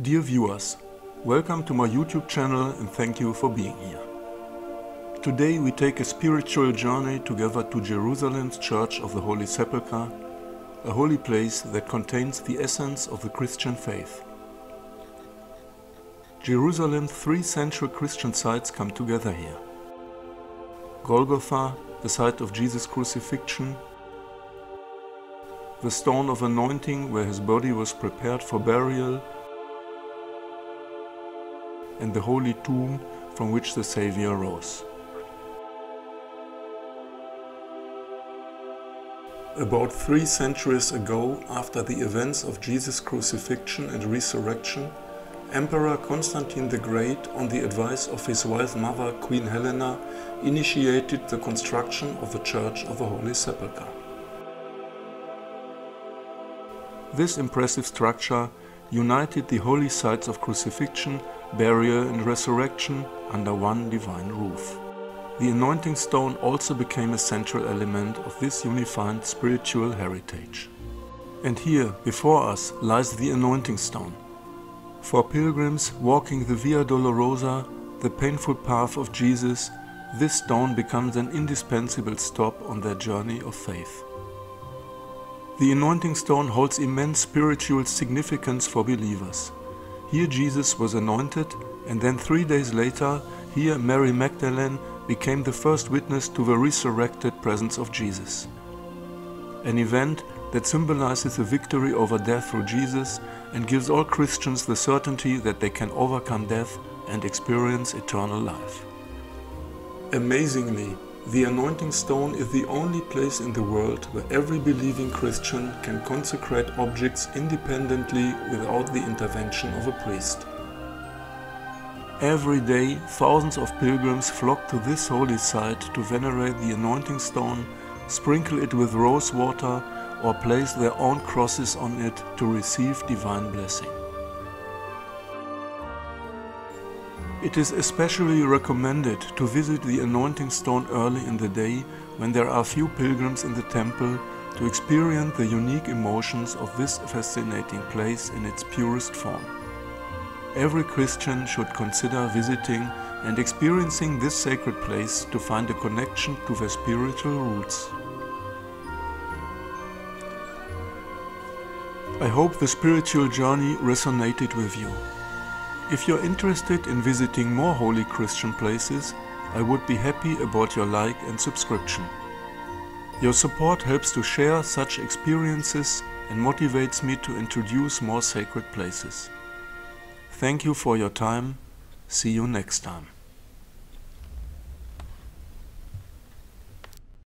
Dear viewers, welcome to my YouTube channel and thank you for being here. Today we take a spiritual journey together to Jerusalem's Church of the Holy Sepulchre, a holy place that contains the essence of the Christian faith. Jerusalem's three central Christian sites come together here. Golgotha, the site of Jesus' crucifixion, the stone of anointing where his body was prepared for burial, and the holy tomb from which the Savior rose. About three centuries ago, after the events of Jesus' crucifixion and resurrection, Emperor Constantine the Great, on the advice of his wife mother Queen Helena, initiated the construction of the Church of the Holy Sepulchre. This impressive structure united the holy sites of crucifixion, burial and resurrection under one divine roof. The anointing stone also became a central element of this unified spiritual heritage. And here, before us, lies the anointing stone. For pilgrims walking the Via Dolorosa, the painful path of Jesus, this stone becomes an indispensable stop on their journey of faith. The anointing stone holds immense spiritual significance for believers. Here Jesus was anointed, and then three days later, here Mary Magdalene became the first witness to the resurrected presence of Jesus. An event that symbolizes the victory over death through Jesus and gives all Christians the certainty that they can overcome death and experience eternal life. Amazingly, the anointing stone is the only place in the world where every believing Christian can consecrate objects independently without the intervention of a priest. Every day, thousands of pilgrims flock to this holy site to venerate the anointing stone, sprinkle it with rose water, or place their own crosses on it to receive divine blessing. It is especially recommended to visit the anointing stone early in the day when there are few pilgrims in the temple to experience the unique emotions of this fascinating place in its purest form. Every Christian should consider visiting and experiencing this sacred place to find a connection to their spiritual roots. I hope the spiritual journey resonated with you. If you're interested in visiting more holy Christian places, I would be happy about your like and subscription. Your support helps to share such experiences and motivates me to introduce more sacred places. Thank you for your time. See you next time.